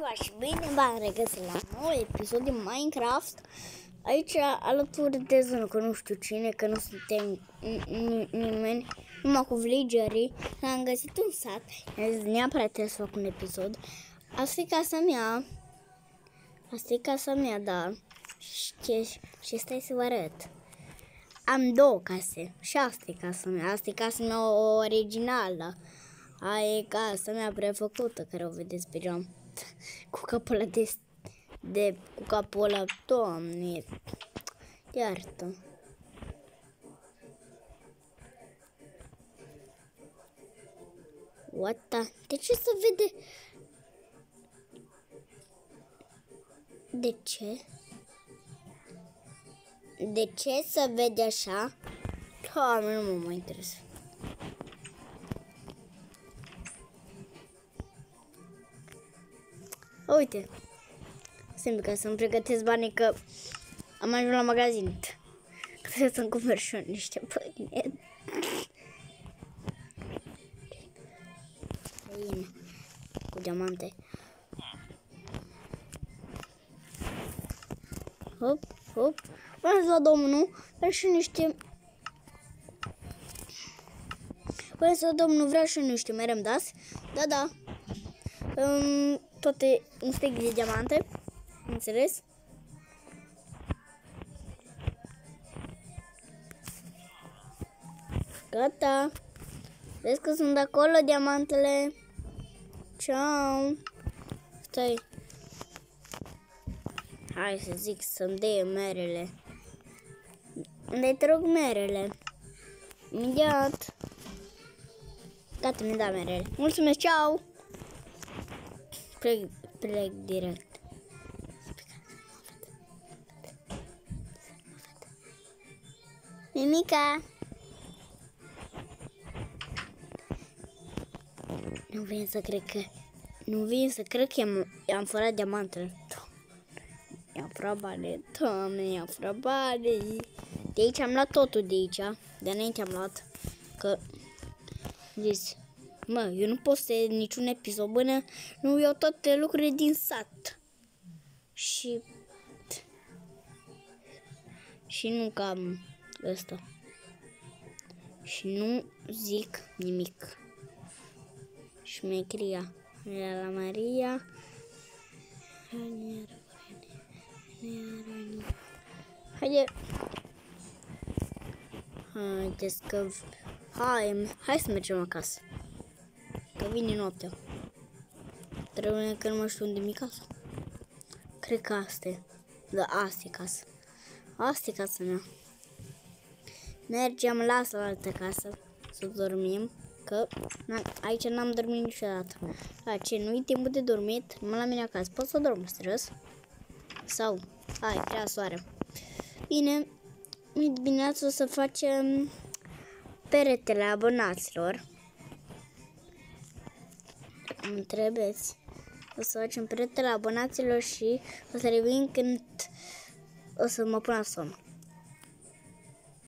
ziua și bine v-am regăsit la un nou episod din Minecraft. Aici, alături de zonă, că nu știu cine, că nu suntem nimeni, numai cu villagerii, am găsit un sat. Am zis, neapărat trebuie să fac un episod. Asta e casa mea. Asta e casa mea, da. Și, și stai să vă arăt. Am două case. Și asta e casa mea. Asta e casa mea originală. Aia e casa mea prefăcută, care o vedeți pe geam. Cu capul ăla de, de... Cu capul ăla, doamne, iartă. What the... De ce se vede... De ce? De ce să vede așa? Doamne, nu mă mai interesează. Uite, simt ca să-mi pregătesc banii că am ajuns la magazin. Trebuie să-mi cumpăr și eu niște pâine. Pâine cu diamante. Hop, hop. Vreau la domnul, vreau și niște... Vreau să domnul, vreau și niște merem, dați? Da, da. Um, toate un steg de diamante, înțeles? Gata. Vezi că sunt acolo diamantele. Ciao. Stai. Hai să zic să-mi dea merele. Unde te rog merele? Imediat. Gata, mi-a dat merele. Mulțumesc, ciao! Plec, plec direct. Mimica! Nu vin să cred că... Nu vin să cred că i-am furat diamantele. I-am furat bani, doamne, i-am furat bani. De aici am luat totul de aici. De înainte am luat. Că... Zis, Mă, eu nu pot să niciun episod până nu iau toate lucrurile din sat. Și... Și nu cam ăsta. Și nu zic nimic. Șmecria. La Maria. Haide. Haideți că... Hai, hai să mergem acasă. Că vine noaptea. Trebuie că nu mai știu unde mi casa. Cred că asta e. Da, asta e casa. Asta e casa mea. Mergem la altă casă să dormim. Că aici n-am dormit niciodată. La ce? Nu-i timpul de dormit? Mă la mine acasă. Pot să dorm strâns? Sau? Hai, prea soare. Bine, dimineața o să facem peretele abonaților îmi întrebeți. O să facem prietele abonaților și o să revin când o să mă pun la somn.